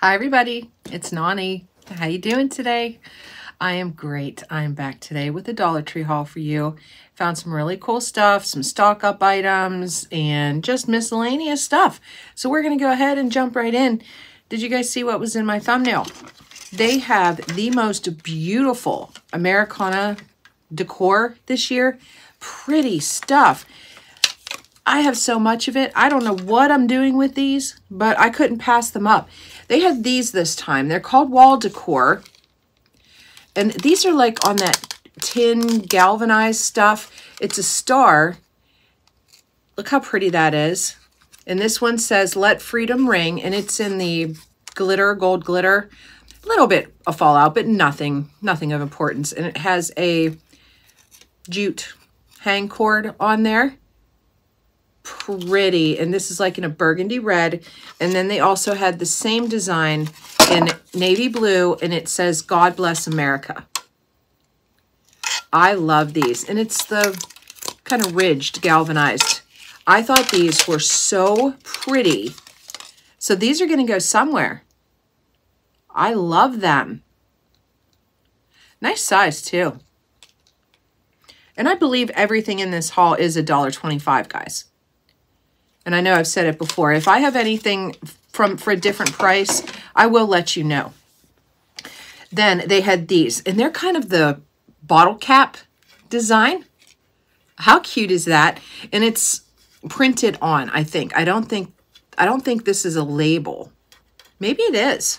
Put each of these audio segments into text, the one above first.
Hi everybody, it's Noni. How you doing today? I am great. I'm back today with a Dollar Tree haul for you. Found some really cool stuff, some stock up items, and just miscellaneous stuff. So we're going to go ahead and jump right in. Did you guys see what was in my thumbnail? They have the most beautiful Americana decor this year. Pretty stuff. I have so much of it. I don't know what I'm doing with these, but I couldn't pass them up. They had these this time. They're called wall decor. And these are like on that tin galvanized stuff. It's a star. Look how pretty that is. And this one says, let freedom ring. And it's in the glitter, gold glitter. A little bit of fallout, but nothing, nothing of importance. And it has a jute hang cord on there pretty. And this is like in a burgundy red. And then they also had the same design in navy blue. And it says, God bless America. I love these. And it's the kind of ridged, galvanized. I thought these were so pretty. So these are going to go somewhere. I love them. Nice size, too. And I believe everything in this haul is $1.25, guys and I know I've said it before, if I have anything from for a different price, I will let you know. Then they had these, and they're kind of the bottle cap design. How cute is that? And it's printed on, I think. I don't think I don't think this is a label. Maybe it is.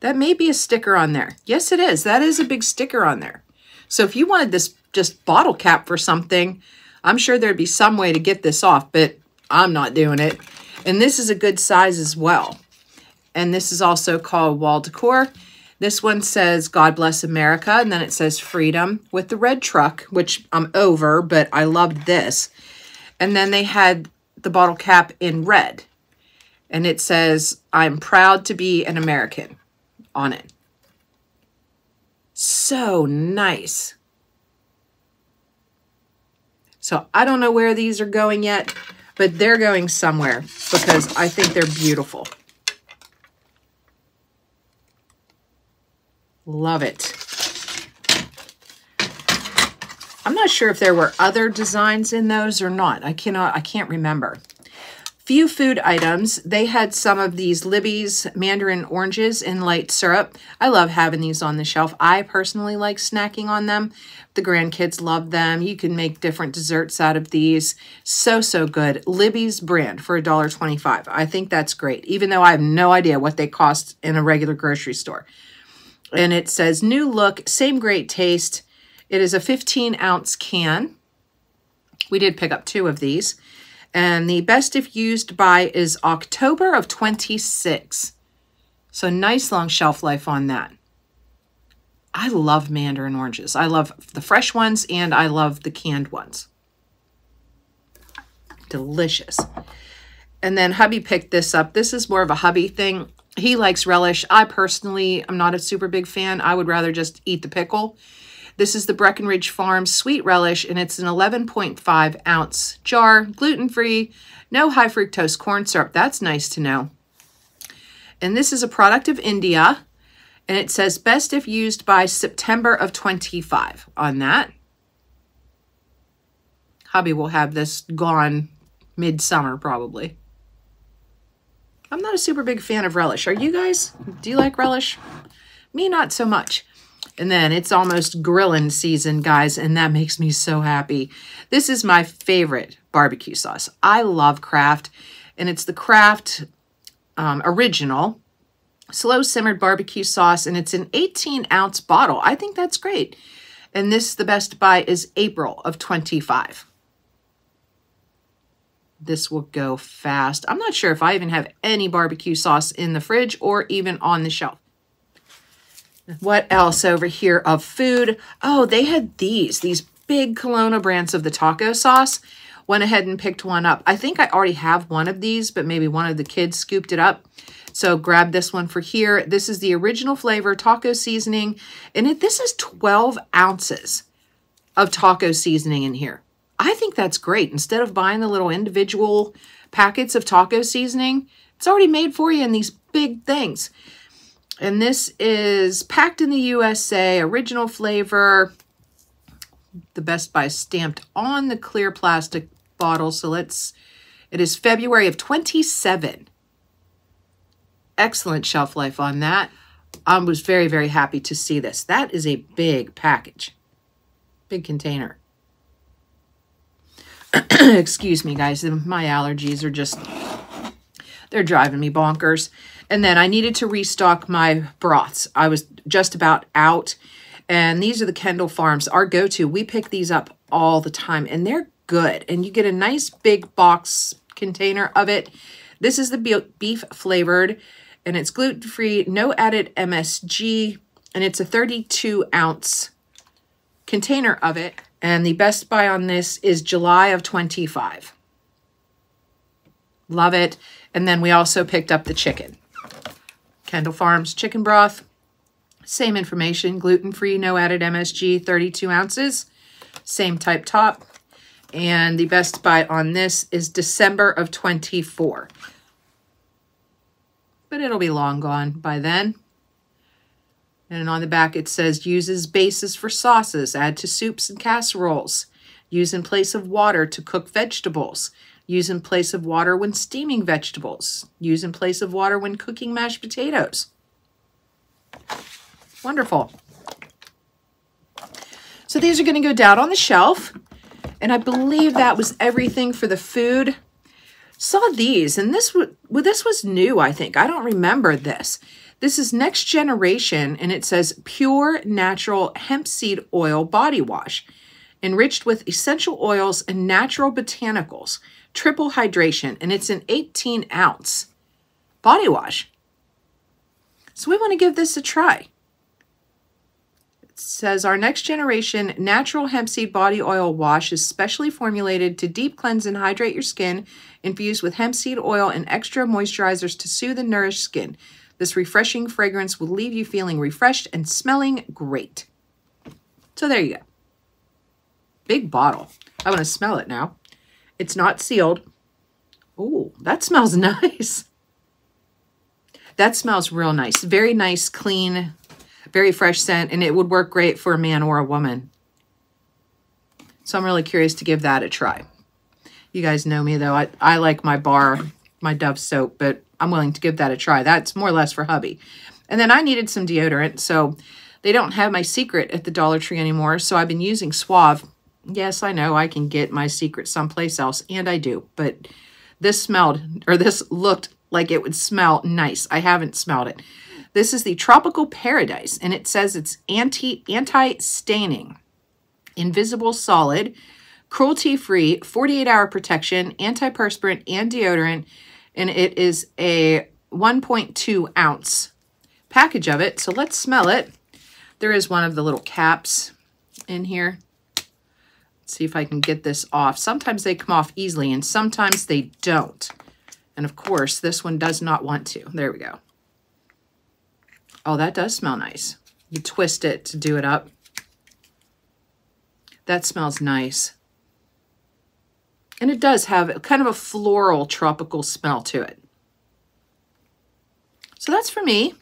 That may be a sticker on there. Yes, it is. That is a big sticker on there. So if you wanted this just bottle cap for something, I'm sure there'd be some way to get this off, but I'm not doing it. And this is a good size as well. And this is also called Wall Decor. This one says, God bless America, and then it says freedom with the red truck, which I'm over, but I loved this. And then they had the bottle cap in red. And it says, I'm proud to be an American on it. So nice. So I don't know where these are going yet, but they're going somewhere because I think they're beautiful. Love it. I'm not sure if there were other designs in those or not. I cannot, I can't remember. Few food items. They had some of these Libby's mandarin oranges in light syrup. I love having these on the shelf. I personally like snacking on them. The grandkids love them. You can make different desserts out of these. So, so good. Libby's brand for $1.25. I think that's great, even though I have no idea what they cost in a regular grocery store. And it says new look, same great taste. It is a 15 ounce can. We did pick up two of these. And the best if used by is October of 26. So nice long shelf life on that. I love mandarin oranges. I love the fresh ones and I love the canned ones. Delicious. And then hubby picked this up. This is more of a hubby thing. He likes relish. I personally I'm not a super big fan. I would rather just eat the pickle. This is the Breckenridge Farm Sweet Relish, and it's an 11.5 ounce jar, gluten-free, no high fructose corn syrup. That's nice to know. And this is a product of India, and it says best if used by September of 25 on that. Hubby will have this gone midsummer probably. I'm not a super big fan of relish. Are you guys? Do you like relish? Me, not so much. And then it's almost grilling season, guys, and that makes me so happy. This is my favorite barbecue sauce. I love Kraft, and it's the Kraft um, Original Slow Simmered Barbecue Sauce, and it's an 18-ounce bottle. I think that's great. And this, the best buy, is April of 25. This will go fast. I'm not sure if I even have any barbecue sauce in the fridge or even on the shelf. What else over here of food? Oh, they had these, these big Kalona brands of the taco sauce. Went ahead and picked one up. I think I already have one of these, but maybe one of the kids scooped it up. So grab this one for here. This is the original flavor taco seasoning. And it, this is 12 ounces of taco seasoning in here. I think that's great. Instead of buying the little individual packets of taco seasoning. It's already made for you in these big things. And this is packed in the USA, original flavor. The Best Buy stamped on the clear plastic bottle. So let's, it is February of 27. Excellent shelf life on that. I was very, very happy to see this. That is a big package, big container. Excuse me, guys. My allergies are just, they're driving me bonkers. And then I needed to restock my broths. I was just about out. And these are the Kendall Farms, our go-to. We pick these up all the time, and they're good. And you get a nice big box container of it. This is the beef flavored and it's gluten-free, no added MSG, and it's a 32 ounce container of it. And the best buy on this is July of 25. Love it. And then we also picked up the chicken. Kendall Farms chicken broth. Same information, gluten-free, no added MSG, 32 ounces. Same type top. And the best buy on this is December of 24 but it'll be long gone by then. And on the back it says uses bases for sauces, add to soups and casseroles, use in place of water to cook vegetables, use in place of water when steaming vegetables, use in place of water when cooking mashed potatoes. Wonderful. So these are going to go down on the shelf. And I believe that was everything for the food saw these, and this was well, this was new. I think I don't remember this. This is Next Generation, and it says pure natural hemp seed oil body wash, enriched with essential oils and natural botanicals, triple hydration, and it's an 18 ounce body wash. So we want to give this a try It says our next generation natural hemp seed body oil wash is specially formulated to deep cleanse and hydrate your skin, infused with hemp seed oil and extra moisturizers to soothe and nourish skin. This refreshing fragrance will leave you feeling refreshed and smelling great. So there you go. Big bottle. I want to smell it now. It's not sealed. Oh, that smells nice. That smells real nice. Very nice, clean very fresh scent, and it would work great for a man or a woman. So I'm really curious to give that a try. You guys know me, though. I, I like my bar, my Dove soap, but I'm willing to give that a try. That's more or less for hubby. And then I needed some deodorant, so they don't have my secret at the Dollar Tree anymore, so I've been using Suave. Yes, I know I can get my secret someplace else, and I do, but this smelled, or this looked like it would smell nice. I haven't smelled it. This is the Tropical Paradise, and it says it's anti anti-staining, invisible solid, cruelty-free, 48-hour protection, antiperspirant, and deodorant, and it is a 1.2 ounce package of it. So let's smell it. There is one of the little caps in here. See if I can get this off. Sometimes they come off easily and sometimes they don't. And of course, this one does not want to. There we go. Oh, that does smell nice. You twist it to do it up. That smells nice. And it does have kind of a floral tropical smell to it. So that's for me.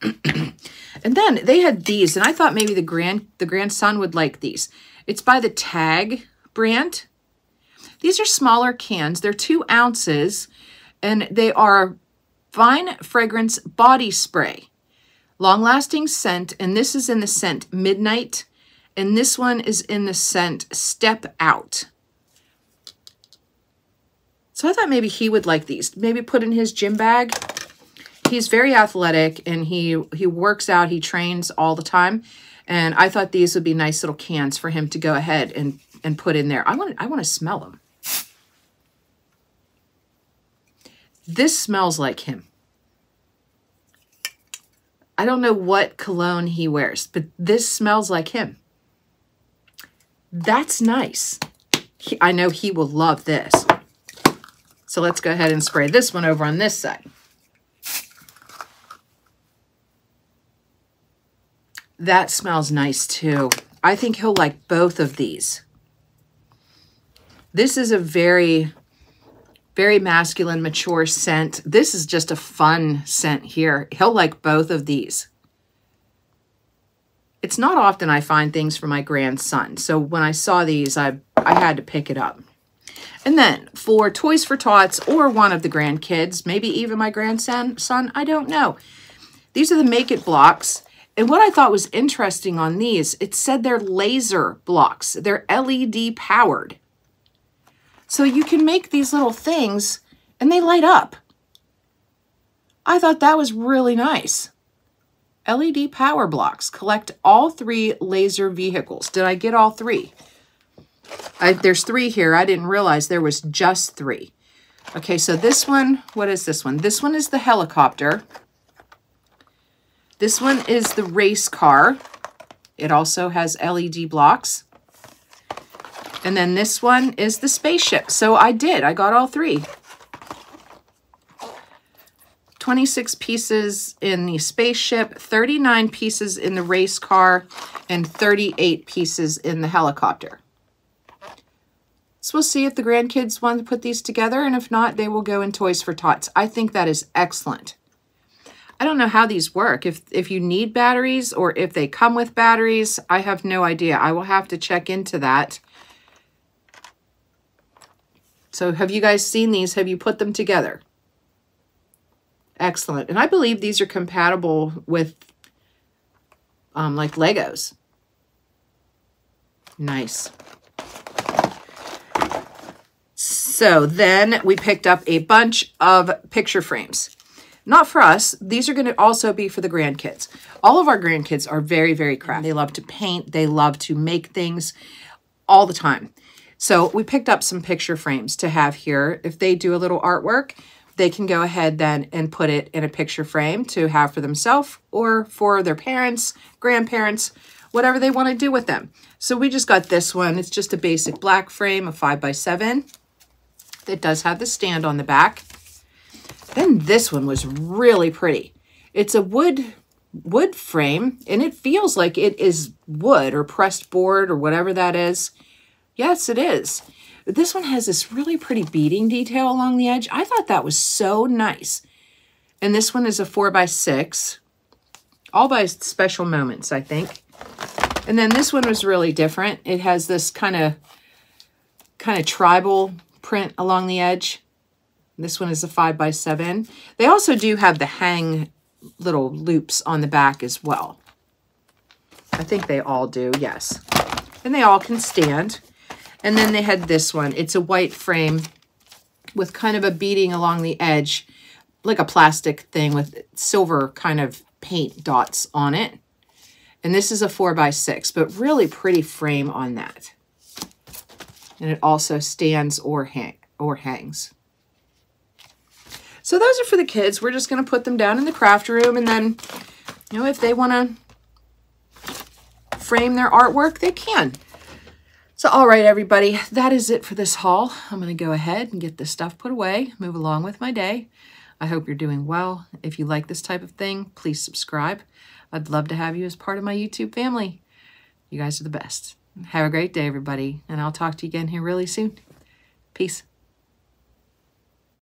and then they had these, and I thought maybe the grand the grandson would like these. It's by the Tag brand. These are smaller cans. They're two ounces, and they are Fine Fragrance Body Spray. Long-lasting scent, and this is in the scent Midnight, and this one is in the scent Step Out. So I thought maybe he would like these. Maybe put in his gym bag. He's very athletic, and he, he works out, he trains all the time. And I thought these would be nice little cans for him to go ahead and, and put in there. I want, I want to smell them. This smells like him. I don't know what cologne he wears, but this smells like him. That's nice. He, I know he will love this. So let's go ahead and spray this one over on this side. That smells nice too. I think he'll like both of these. This is a very Very masculine, mature scent. This is just a fun scent here. He'll like both of these. It's not often I find things for my grandson. So when I saw these, I, I had to pick it up. And then for Toys for Tots or one of the grandkids, maybe even my grandson, son, I don't know. These are the Make It blocks. And what I thought was interesting on these, it said they're laser blocks. They're LED powered. So you can make these little things and they light up. I thought that was really nice. LED power blocks collect all three laser vehicles. Did I get all three? I, there's three here. I didn't realize there was just three. Okay, so this one, what is this one? This one is the helicopter. This one is the race car. It also has LED blocks. And then this one is the spaceship. So I did. I got all three. 26 pieces in the spaceship, 39 pieces in the race car, and 38 pieces in the helicopter. So we'll see if the grandkids want to put these together, and if not, they will go in Toys for Tots. I think that is excellent. I don't know how these work. If, if you need batteries or if they come with batteries, I have no idea. I will have to check into that. So have you guys seen these? Have you put them together? Excellent. And I believe these are compatible with um, like Legos. Nice. So then we picked up a bunch of picture frames. Not for us. These are going to also be for the grandkids. All of our grandkids are very, very crafty. They love to paint. They love to make things all the time. So we picked up some picture frames to have here. If they do a little artwork, they can go ahead then and put it in a picture frame to have for themselves or for their parents, grandparents, whatever they want to do with them. So we just got this one. It's just a basic black frame, a 5 by 7 it does have the stand on the back. Then this one was really pretty. It's a wood wood frame and it feels like it is wood or pressed board or whatever that is. Yes, it is. This one has this really pretty beading detail along the edge. I thought that was so nice. And this one is a four by six, all by special moments, I think. And then this one was really different. It has this kind of kind of tribal print along the edge. This one is a 5 by 7 They also do have the hang little loops on the back as well. I think they all do, yes. And they all can stand. And then they had this one. It's a white frame with kind of a beading along the edge, like a plastic thing with silver kind of paint dots on it. And this is a 4 by 6 but really pretty frame on that and it also stands or hang or hangs. So those are for the kids. We're just going to put them down in the craft room and then, you know, if they want to frame their artwork, they can. So, all right, everybody, that is it for this haul. I'm going to go ahead and get this stuff put away, move along with my day. I hope you're doing well. If you like this type of thing, please subscribe. I'd love to have you as part of my YouTube family. You guys are the best. Have a great day, everybody, and I'll talk to you again here really soon. Peace.